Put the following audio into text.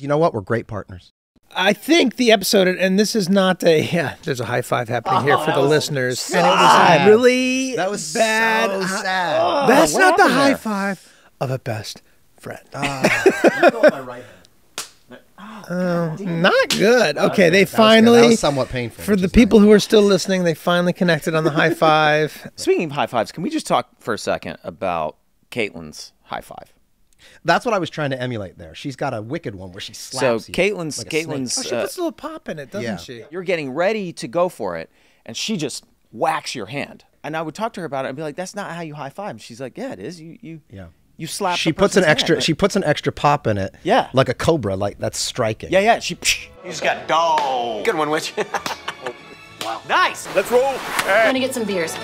You know what? We're great partners. I think the episode, and this is not a yeah. There's a high five happening here oh, for the listeners, and it was sad. really That was bad. so hi- sad. Oh, That's not the high there? five of a best friend. Ah. right oh, oh, Not good. Okay, they That finally, was somewhat painful. for the people nice. who are still listening, they finally connected on the high five. Speaking of high fives, can we just talk for a second about Kaitlin's high five? That's what I was trying to emulate there. She's got a wicked one where she So slaps you Kaitlin's like a. Kaitlin's Oh, she uh, puts a little pop in it, doesn't yeah. she? you're getting ready to go for it, and she just whacks your hand. And I would talk to her about it and be like, "That's not how you high five." And she's like, "Yeah, it is. You you Yeah. you slap." She the puts an extra. hand." She puts an extra pop in it. Yeah. Like a cobra. Like that's striking. yeah yeah she. He's got dog. Good one, Witch. wow. Nice. Let's roll. I'm gonna get some beers.